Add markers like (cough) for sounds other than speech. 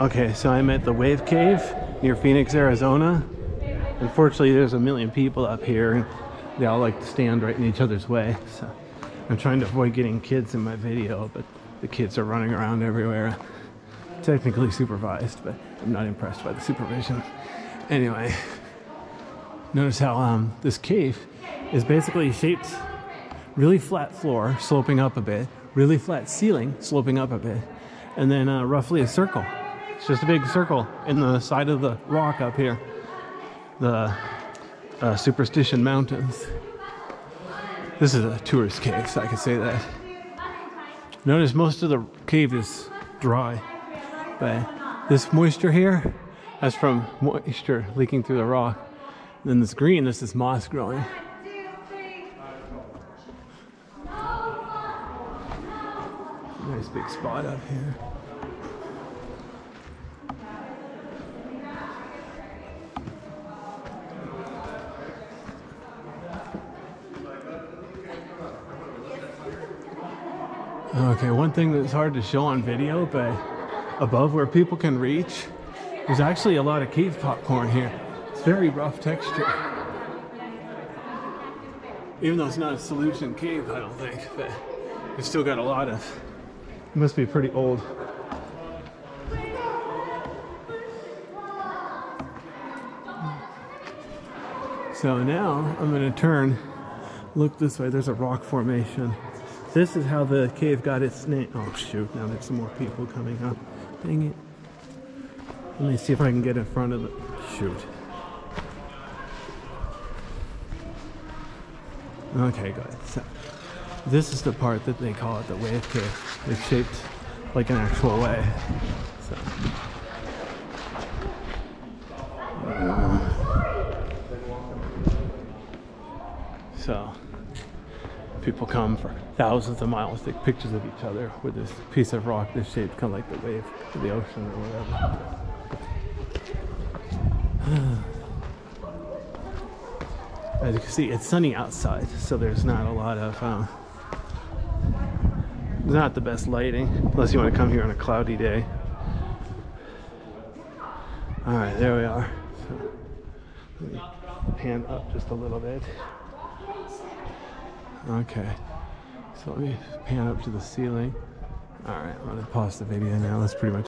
Okay, so I'm at the Wave Cave near Phoenix, Arizona. Unfortunately, there's a million people up here and they all like to stand right in each other's way. So I'm trying to avoid getting kids in my video, but the kids are running around everywhere. Technically supervised, but I'm not impressed by the supervision. Anyway, notice how um, this cave is basically shaped really flat floor, sloping up a bit, really flat ceiling, sloping up a bit, and then uh, roughly a circle. It's just a big circle in the side of the rock up here. The uh, Superstition Mountains. This is a tourist cave, I can say that. Notice most of the cave is dry, but this moisture here, that's from moisture leaking through the rock. And then this green, this is moss growing. Nice big spot up here. Okay, one thing that's hard to show on video, but above where people can reach, there's actually a lot of cave popcorn here. It's very rough texture. Even though it's not a solution cave, I don't think, but it's still got a lot of, it must be pretty old. So now I'm gonna turn, look this way, there's a rock formation. This is how the cave got its name. Oh shoot, now there's some more people coming up. Dang it. Let me see if I can get in front of the, shoot. Okay, good. So, this is the part that they call it the wave cave. It's shaped like an actual way. So. So, people come for thousands of miles, take pictures of each other with this piece of rock that's shaped kind of like the wave of the ocean or whatever. (sighs) As you can see, it's sunny outside, so there's not a lot of, um, not the best lighting, unless you want to come here on a cloudy day. All right, there we are. So, pan up just a little bit. Okay, so let me pan up to the ceiling. All right, I'm gonna pause the video now. That's pretty much